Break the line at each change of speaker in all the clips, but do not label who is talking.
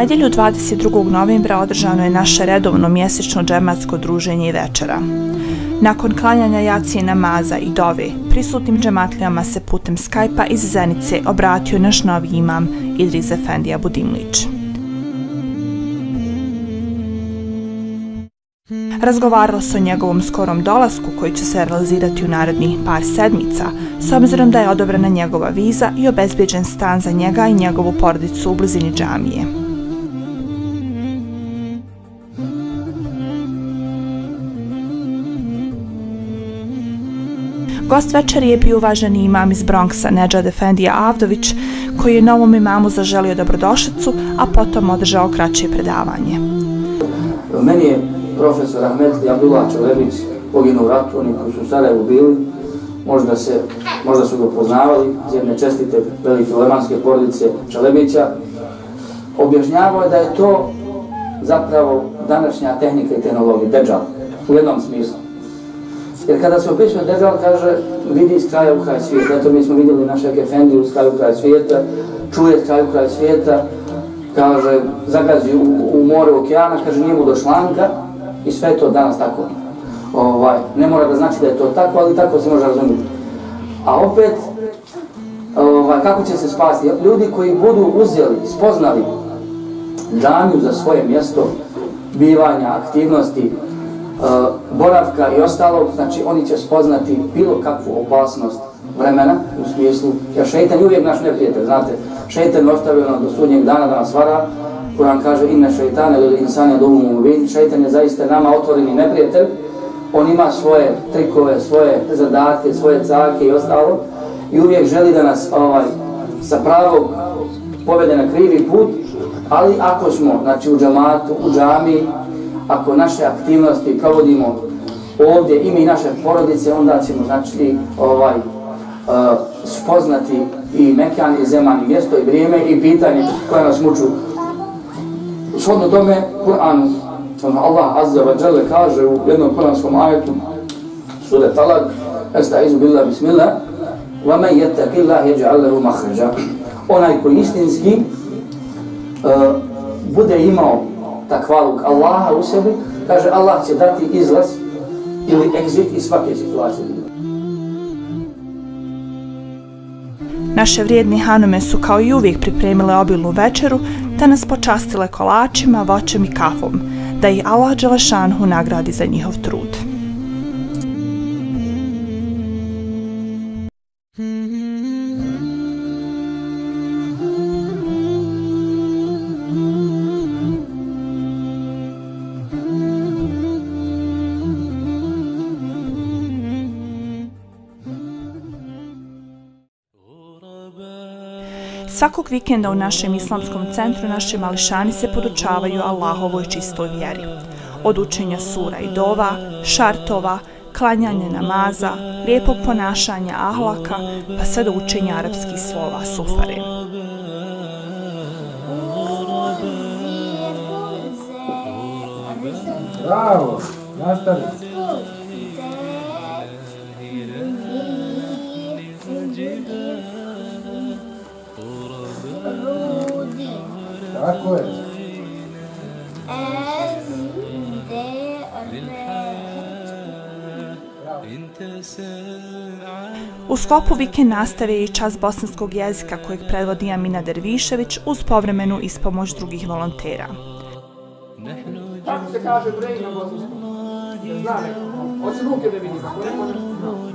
Nedjelju 22. novembra održano je naše redovno mjesečno džematsko druženje i večera. Nakon klanjanja jacije namaza i dove, prisutnim džematlijama se putem Skype-a iz Zenice obratio naš novi imam Idriz Efendija Budimlić. Razgovaralo se o njegovom skorom dolasku koji će se realizirati u narednih par sedmica, s obzirom da je odobrena njegova viza i obezbjeđen stan za njega i njegovu porodicu u blizini džamije. Gost večeri je bio uvaženi imam iz Bronxa, Nedžad Efendija Avdović, koji je novom imamu zaželio dobrodošlicu, a potom održao kraće predavanje.
Meni je profesor Ahmed Abdullah Čelebić poginuo u ratu, oni koji su u Sarajevu bili, možda, se, možda su ga poznavali, iz jedne čestite velike lemanske porodice Čelebića, objašnjavao je da je to zapravo današnja tehnika i tehnologija, deđal, u jednom smislu. Jer kada se opisuje dežal, kaže, vidi iz kraja u kraj svijeta. Zato mi smo vidjeli našeg Efendiju iz kraja u kraj svijeta, čuje iz kraja u kraj svijeta, kaže, zagazi u, u more okeana, kaže, nije mu do šlanka i sve to danas tako. Ovaj, ne mora da znači da je to tako, ali tako se može razumjeti. A opet, ovaj, kako će se spasti? Ljudi koji budu uzeli, spoznali danju za svoje mjesto, bivanja, aktivnosti, E, boravka i ostalog, znači oni će spoznati bilo kakvu opasnost vremena, u smislu, jer šeitan je uvijek naš neprijatelj, znate, šeitan je ostavio nam do sudnjeg dana da nas vara, Kur'an kaže inne šeitane ili insanje domu mu vidi, šeitan je zaista nama otvoreni neprijatelj, on ima svoje trikove, svoje zadatke, svoje cake i ostalo, i uvijek želi da nas ovaj, sa pravog povede na krivi put, ali ako smo, znači u džamatu, u džami, ako naše aktivnosti provodimo ovdje i mi naše porodice, onda ćemo znači ovaj uh, spoznati i mekan i zeman i mjesto i vrijeme i pitanje koje nas muču. Shodno tome, Kur'an, Allah Azza wa Jalla kaže u jednom kur'anskom ajetu, sura Talak, Estaizu billah bismillah, وَمَنْ يَتَّكِ اللَّهِ يَجْعَلْ لَهُ مَخْرَجَ Onaj koji istinski uh, bude imao takvaluk Allaha u sebi, kaže Allah će dati izlaz ili exit iz svake situacije.
Naše vrijedni hanume su kao i uvijek pripremile obilnu večeru, te nas počastile kolačima, voćem i kafom, da ih Allah Đelešanhu nagradi za njihov trud. Svakog vikenda u našem islamskom centru naši mališani se podučavaju Allahovoj čistoj vjeri. Od učenja sura i dova, šartova, klanjanje namaza, lijepog ponašanja ahlaka, pa sve do učenja arapskih slova sufare.
Bravo, Nastavite! Tako je.
U sklopu vikend nastave i čas bosanskog jezika kojeg predvodi Amina Dervišević uz povremenu ispomoć drugih volontera.
Kako se kaže brej na bosanskom? Zna neko? Hoće ruke da vidim.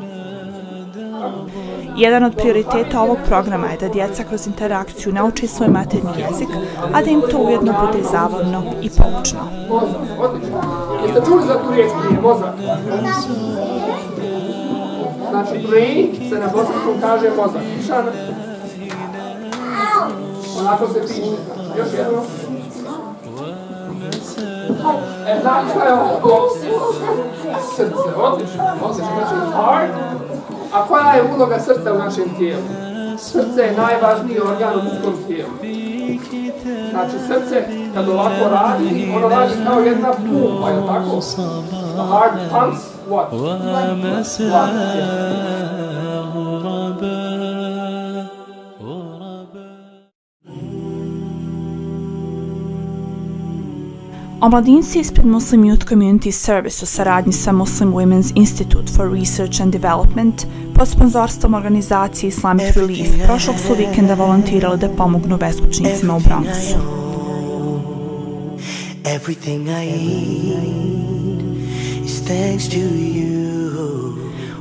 Jedan od prioriteta ovog programa je da djeca kroz interakciju nauči svoj materni jezik, a da im to ujedno bude zabavno i poučno.
Odlično. Jeste čuli za tu riječ prije, mozak? Znači, brain se na bosanskom kaže mozak. Šana? Onako se piše. Još jedno. E, znači šta je ovo? Srce, odlično. Odlično, znači heart. A koja je uloga srca u našem tijelu? Srce je najvažniji organ u ljudskom tijelu. Znači srce kad ovako radi, ono radi kao jedna pumpa, je tako? The heart pumps what? Blood. Yeah.
Omladinci ispred Muslim Youth Community Service u saradnji sa Muslim Women's Institute for Research and Development pod sponzorstvom organizacije Islamic Relief prošlog su vikenda volontirali da pomognu beskućnicima u Bronxu. Everything I eat is thanks to you.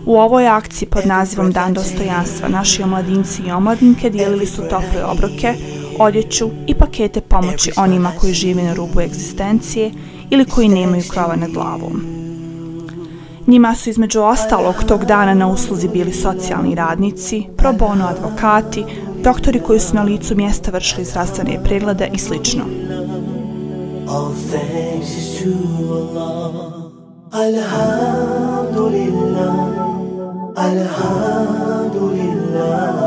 U ovoj akciji pod nazivom Dan dostojanstva naši omladinci i omladinke dijelili su tople obroke, odjeću i pakete pomoći onima koji žive na rubu egzistencije ili koji nemaju krova nad glavom. Njima su između ostalog tog dana na usluzi bili socijalni radnici, pro bono advokati, doktori koji su na licu mjesta vršili zdravstvene preglede i slično sl. Alhamdulillah, alhamdulillah,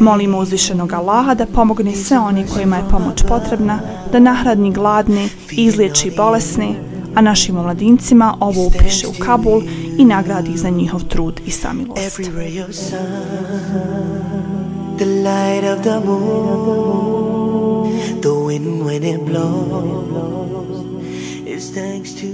Molimo uzvišenog Allaha da pomogne sve oni kojima je pomoć potrebna, da nahradni gladni izliječi bolesni, a našim omladincima ovo upiše u Kabul i nagradi za njihov trud i samilost. The light of the moon, the wind when it blows, is thanks to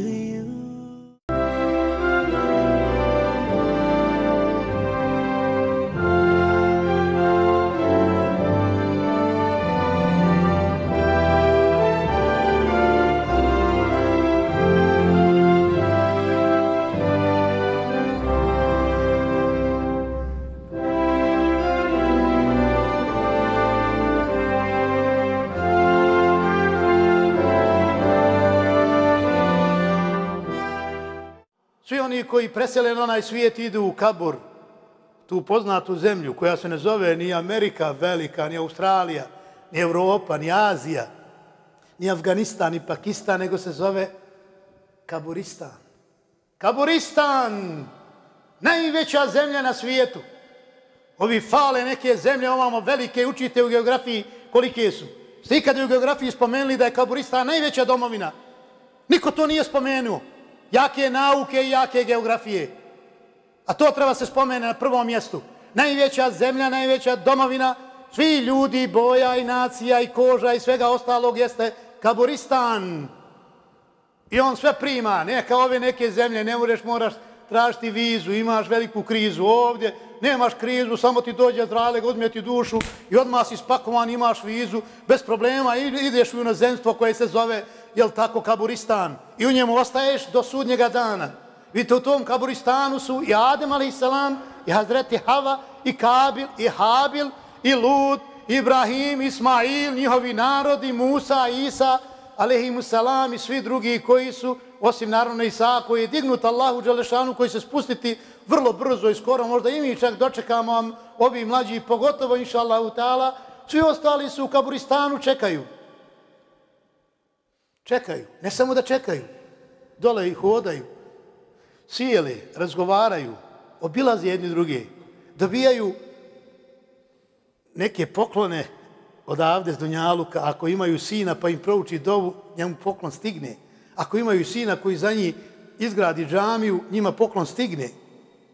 oni
koji presele na onaj svijet idu u Kabur, tu poznatu zemlju koja se ne zove ni Amerika velika, ni Australija, ni Evropa, ni Azija, ni Afganistan, ni Pakistan, nego se zove Kaburistan. Kaburistan! Najveća zemlja na svijetu. Ovi fale neke zemlje, ovamo velike, učite u geografiji kolike su. Ste ikada u geografiji spomenuli da je Kaburistan najveća domovina? Niko to nije spomenuo jake nauke i jake geografije. A to treba se spomene na prvom mjestu. Najveća zemlja, najveća domovina, svi ljudi, boja i nacija i koža i svega ostalog jeste Kaburistan. I on sve prima, ne kao ove neke zemlje, ne ureš, moraš tražiti vizu, imaš veliku krizu ovdje, nemaš krizu, samo ti dođe zraleg, odmije ti dušu i odmah si spakovan, imaš vizu, bez problema, ideš u inozemstvo koje se zove jel tako, kaburistan. I u njemu ostaješ do sudnjega dana. Vidite, u tom kaburistanu su i Adem, ali i salam, i Hazreti Hava, i Kabil, i Habil, i Lud, Ibrahim, Ismail, njihovi narodi, Musa, Isa, alaihimu salam, i svi drugi koji su, osim naravno Isa, koji je dignut Allahu Đalešanu, koji se spustiti vrlo brzo i skoro, možda i mi čak dočekamo vam, ovi mlađi, pogotovo, inša Allahu ta'ala, svi ostali su u kaburistanu, čekaju. Čekaju. Ne samo da čekaju. Dole ih hodaju. sjele, razgovaraju, obilaze jedni druge. Dobijaju neke poklone odavde s Dunjaluka. Ako imaju sina pa im prouči dovu, njemu poklon stigne. Ako imaju sina koji za njih izgradi džamiju, njima poklon stigne.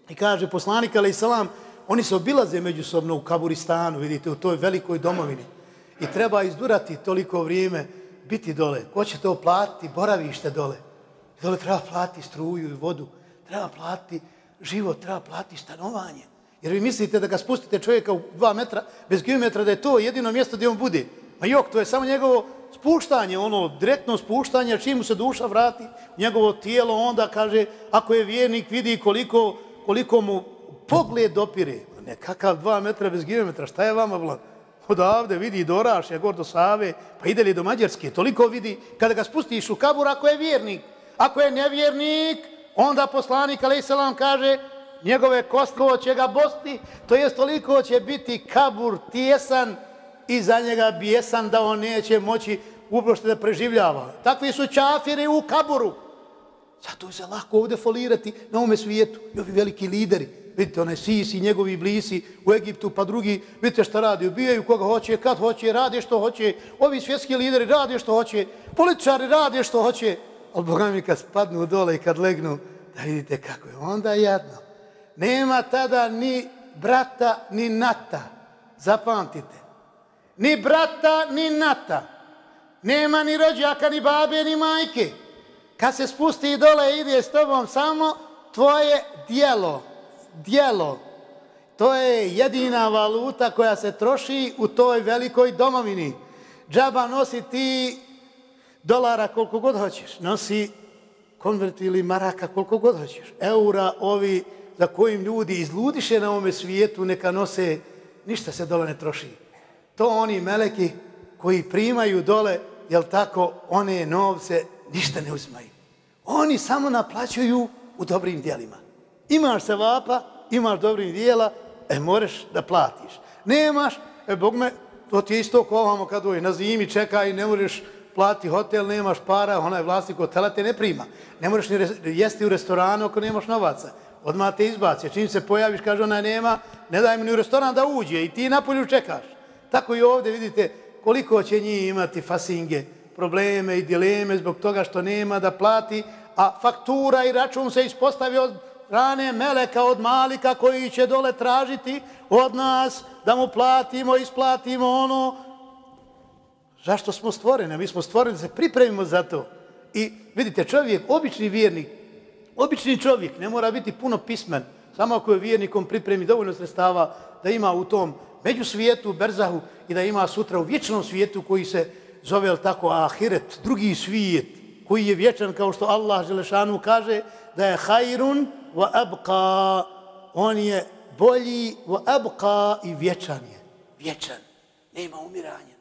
I kaže poslanik, ali i salam, oni se obilaze međusobno u Kaburistanu, vidite, u toj velikoj domovini. I treba izdurati toliko vrijeme biti dole, ko će to platiti, boravište dole. Dole treba platiti struju i vodu, treba platiti život, treba platiti stanovanje. Jer vi mislite da ga spustite čovjeka u dva metra, bez geometra, da je to jedino mjesto gdje on bude. Ma jok, to je samo njegovo spuštanje, ono direktno spuštanje, čim mu se duša vrati, njegovo tijelo onda kaže, ako je vjernik, vidi koliko, koliko mu pogled dopire. Pa Nekakav dva metra bez geometra, šta je vama, vlad? odavde vidi do Orašja, gor do Save, pa ide li do Mađarske, toliko vidi kada ga spustiš u kabur ako je vjernik. Ako je nevjernik, onda poslanik, ali kaže, njegove kostlovo će ga bosti, to jest toliko će biti kabur tjesan i za njega bijesan da on neće moći uprošte da preživljava. Takvi su čafiri u kaburu. Zato je se lako ovdje folirati na ovome svijetu. I ovi veliki lideri, vidite, onaj Sisi, njegovi blisi u Egiptu, pa drugi, vidite šta radi, ubijaju koga hoće, kad hoće, rade što hoće, ovi svjetski lideri rade što hoće, političari rade što hoće, ali Boga mi kad spadnu dole i kad legnu, da vidite kako je, onda jadno. Nema tada ni brata, ni nata. Zapamtite. Ni brata, ni nata. Nema ni rođaka, ni babe, ni majke. Kad se spusti dole, ide s tobom samo tvoje dijelo. Dijelo. To je jedina valuta koja se troši u toj velikoj domovini. Džaba nosi ti dolara koliko god hoćeš. Nosi konvert ili maraka koliko god hoćeš. Eura, ovi za kojim ljudi izludiše na ovome svijetu, neka nose, ništa se dole ne troši. To oni meleki koji primaju dole, jel tako, one novce, ništa ne uzmaju. Oni samo naplaćuju u dobrim dijelima. Imaš se vapa, imaš dobrim dijela, e, moreš da platiš. Nemaš, e, Bog me, to ti je isto kovamo kad uvijek na zimi čeka i ne možeš plati hotel, nemaš para, onaj vlasnik hotela te ne prima. Ne možeš ni jesti u restoranu ako nemaš novaca. Odmah te izbaci. Čim se pojaviš, kaže ona nema, ne daj mi ni u restoran da uđe i ti napolju čekaš. Tako i ovdje vidite koliko će njih imati fasinge, probleme i dileme zbog toga što nema da plati, a faktura i račun se ispostavi od rane meleka od malika koji će dole tražiti od nas da mu platimo, isplatimo ono. Zašto smo stvoreni? Mi smo stvoreni da se pripremimo za to. I vidite, čovjek, obični vjernik, obični čovjek, ne mora biti puno pismen, samo ako je vjernikom pripremi dovoljno sredstava da ima u tom među svijetu, berzahu i da ima sutra u vječnom svijetu koji se zove tako ahiret, drugi svijet, koji je vječan kao što Allah Želešanu kaže da je hajrun wa abqa, on je bolji wa abqa i vječan je. Vječan. Nema umiranja.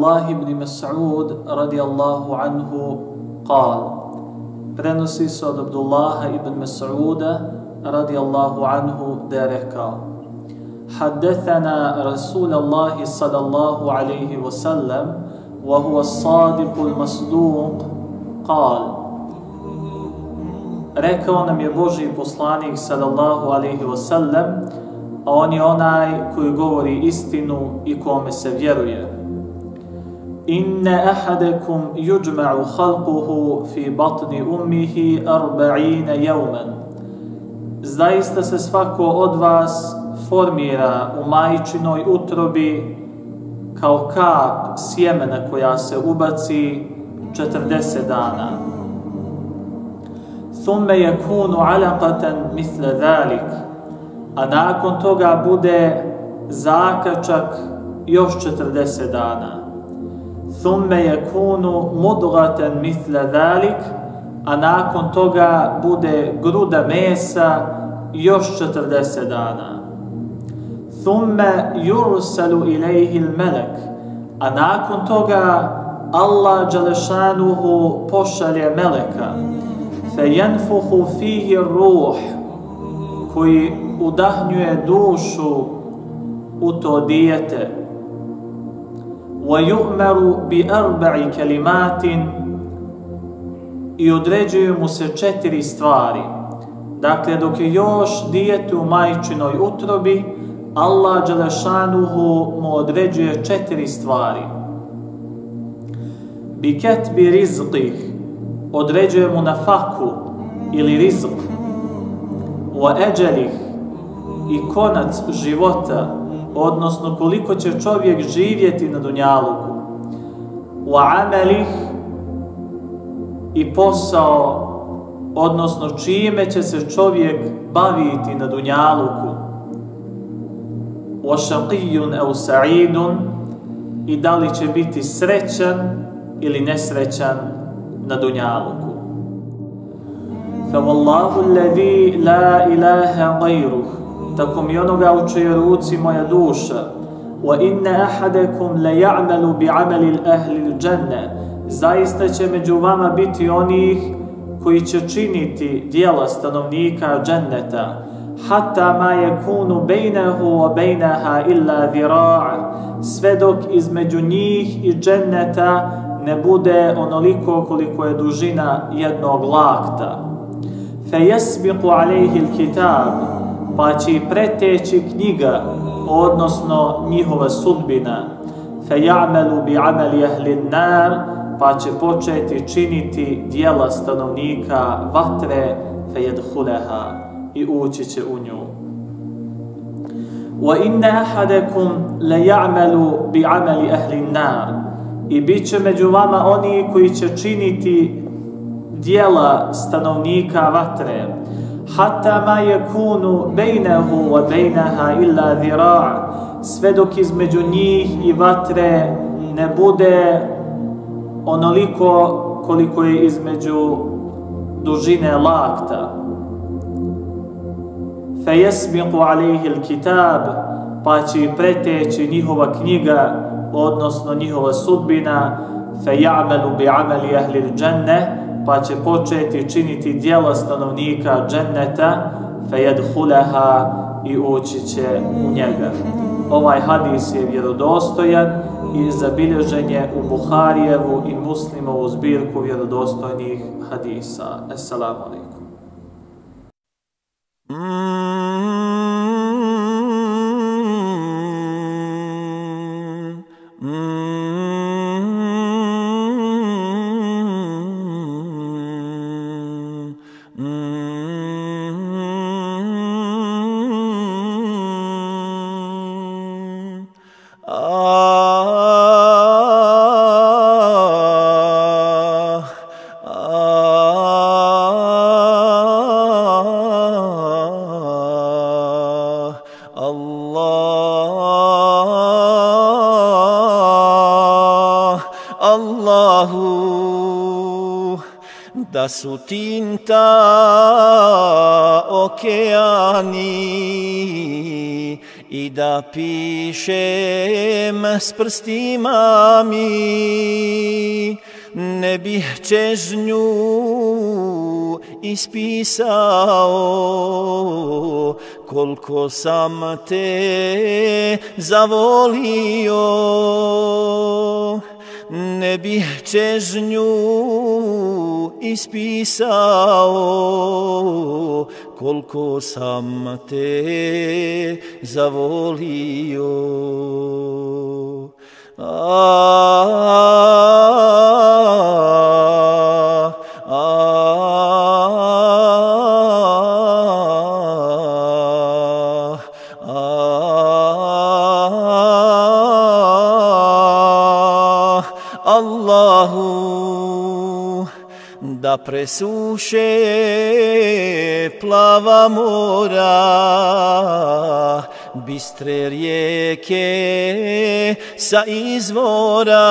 عن عبد الله بن مسعود رضي الله عنه قال prenosi se od Abdullaha ibn Mas'uda radijallahu anhu da je rekao حدثنا رسول الله صلى الله عليه وسلم وهو الصادق المصدوق قال rekao nam je Boži poslanik sallallahu alaihi wa sallam, a on je onaj koji govori istinu i kome se vjeruje. Inne ahadekum yujma'u khalquhu fi batni ummihi arba'ina jauman. Zaista se svako od vas formira u majčinoj utrobi kao kap sjemena koja se ubaci 40 dana. ثم يكون علقة مثل ذلك a nakon toga bude zakačak još 40 dana. Thumme je kunu mudgaten mithle a nakon toga bude gruda mesa još 40 dana. Thumme yursalu ilaihi melek, a nakon toga Allah Đalešanuhu pošalje meleka fe jenfuhu fihi ruh koji udahnjuje dušu u to dijete وَيُؤْمَرُ بِأَرْبَعِ كَلِمَاتٍ i određuju mu se četiri stvari. Dakle dok je još dijete u majčinoj utrobi Allah Đelešanuhu mu određuje četiri stvari. Bi rizqih određuje mu na faku ili rizq. Wa eđelih i konac života odnosno koliko će čovjek živjeti na dunjaluku. U amelih i posao odnosno čime će se čovjek baviti na dunjaluku. U šaqijun sa'idun i da li će biti srećan ili nesrećan na dunjaluku. Fa wallahu alladhi la ilaha gajruh, tako mi onoga u čoj ruci moja duša, wa inna ahadakum la ya'malu bi amali ahli al-janna zaista će među vama biti onih koji će činiti dijela stanovnika dženneta. Hatta ma yakunu bainahu wa bainaha illa dhira' sve dok između njih i dženneta ne bude onoliko koliko je dužina jednog lakta. Fa yasbiqu alayhi al-kitab pa će preteći knjiga odnosno njihova sudbina. Fa ya'malu bi amali ahli an-nar pa će početi činiti dijela stanovnika vatre fa i ući će u nju. Wa inna ahadakum la ya'malu bi amali ahli an-nar i biće među vama oni koji će činiti dijela stanovnika vatre hatta ma yakunu bainahu wa bainaha illa dhira' sve dok između njih i vatre ne bude onoliko koliko je između dužine lakta. Fa yasbiqu alayhi alkitab pa će preteći njihova knjiga odnosno njihova sudbina. Fa ya'malu bi amali ahli al-jannah pa će početi činiti dijelo stanovnika dženneta, fe jedhulaha i ući će u njega. Ovaj hadis je vjerodostojan i zabilježen je u Buharijevu i muslimovu zbirku vjerodostojnih hadisa. Assalamu alaikum.
Mm. Okeani i da pišem s prstima mi. Ne bih čežnju ispisao koliko sam te zavolio. Ne bih čežnju ispisao koliko sam te zavolio. Da presuše plava mora, bistre rijeke sa izvora,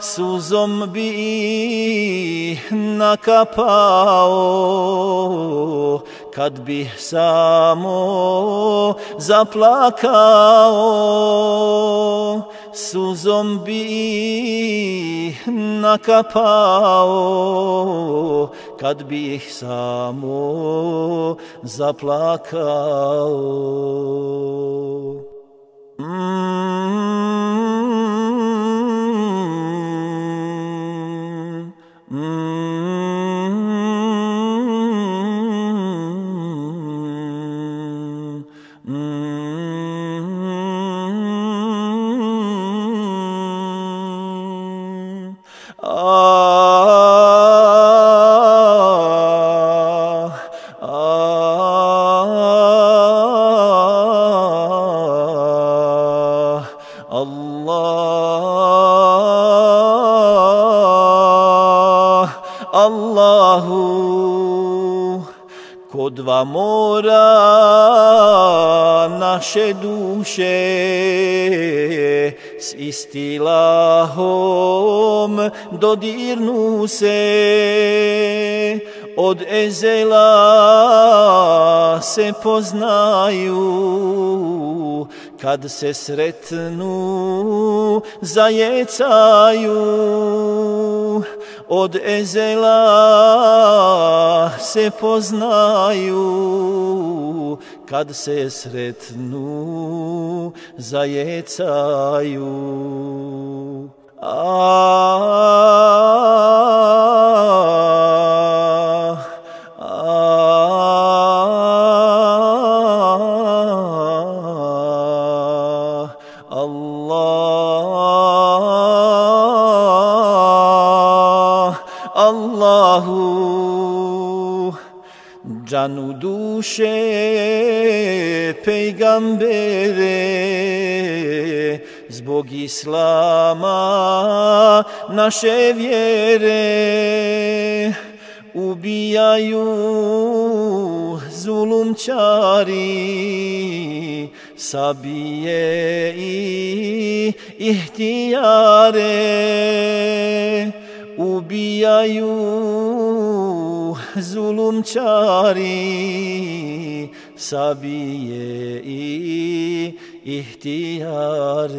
suzom bi nakapao, kad bi samo zaplakao, suzom bi nakapao kad bih samo zaplakao. dva dodirnu se od ezela se poznaju kad se sretnu zajecaju. Od ezela se poznaju kad se sretnu zajecaju. Allah, Allahu, can u duše pejgambere zbog Islama naše vjere ubijaju zulumčari sabije i ihtijare ubijaju zulumčari sabije i ihtijare.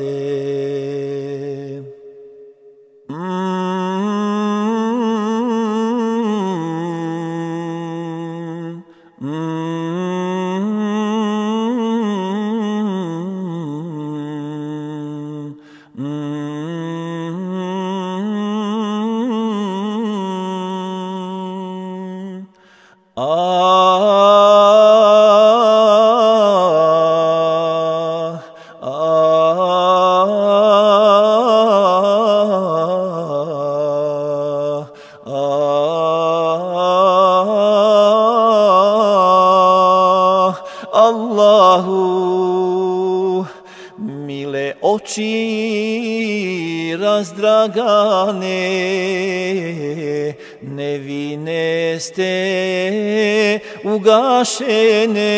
Ugašene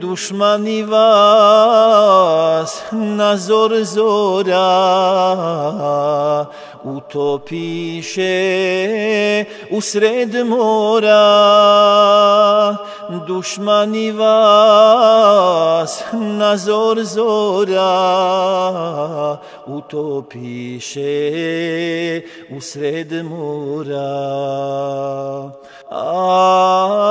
dušmani vas na zor zora utopiše u sred mora. Dušmani vas na zor zora utopiše u sred mora Ah.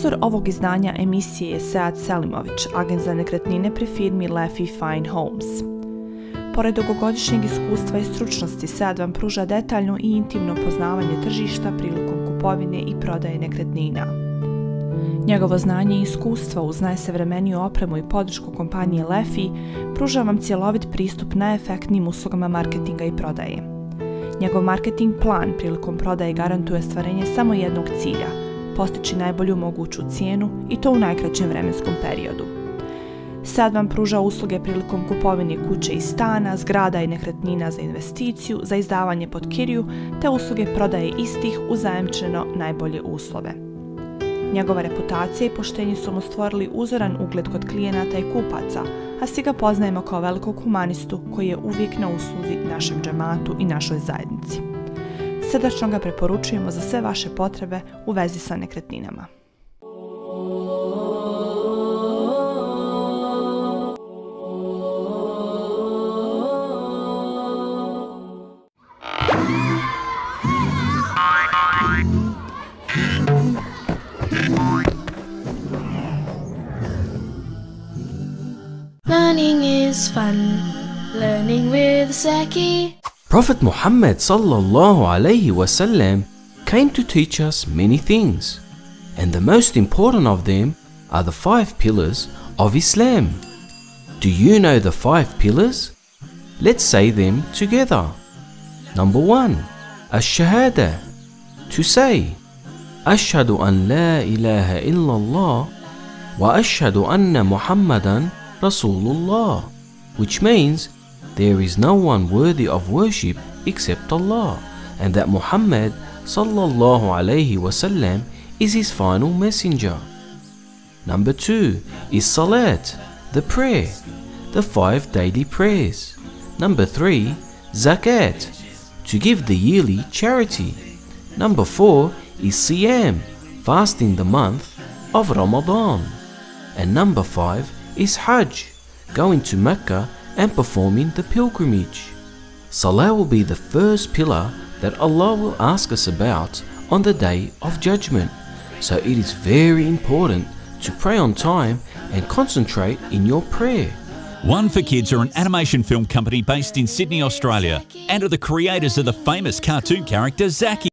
Sponzor ovog izdanja emisije je Sead Selimović, agent za nekretnine pri firmi Leffy Fine Homes. Pored dugogodišnjeg iskustva i stručnosti, Sead vam pruža detaljno i intimno poznavanje tržišta prilikom kupovine i prodaje nekretnina. Njegovo znanje i iskustvo uz najsavremeniju opremu i podršku kompanije Leffy pruža vam cjelovit pristup najefektnijim uslugama marketinga i prodaje. Njegov marketing plan prilikom prodaje garantuje stvarenje samo jednog cilja – postići najbolju moguću cijenu i to u najkraćem vremenskom periodu. Sad vam pruža usluge prilikom kupovine kuće i stana, zgrada i nekretnina za investiciju, za izdavanje pod kiriju, te usluge prodaje istih uzajemčeno najbolje uslove. Njegova reputacija i poštenje su mu stvorili uzoran ugled kod klijenata i kupaca, a svi ga poznajemo kao velikog humanistu koji je uvijek na usluzi našem džematu i našoj zajednici srdačno ga preporučujemo za sve vaše potrebe u vezi sa nekretninama.
Learning is fun. Learning with Seki.
Prophet Muhammad sallallahu alaihi wasallam came to teach us many things, and the most important of them are the five pillars of Islam. Do you know the five pillars? Let's say them together. Number one, Ash-Shahada, to say, Ashhadu an la ilaha illallah wa ashhadu anna Muhammadan Rasulullah, which means there is no one worthy of worship except Allah, and that Muhammad sallallahu alayhi wasallam is his final messenger. Number two is Salat, the prayer, the five daily prayers. Number three, Zakat, to give the yearly charity. Number four is Siyam, fasting the month of Ramadan. And number five is Hajj, going to Mecca and performing the pilgrimage. Salah will be the first pillar that Allah will ask us about on the day of judgment. So it is very important to pray on time and concentrate in your prayer.
One for Kids are an animation film company based in Sydney, Australia, and are the creators of the famous cartoon character Zaki.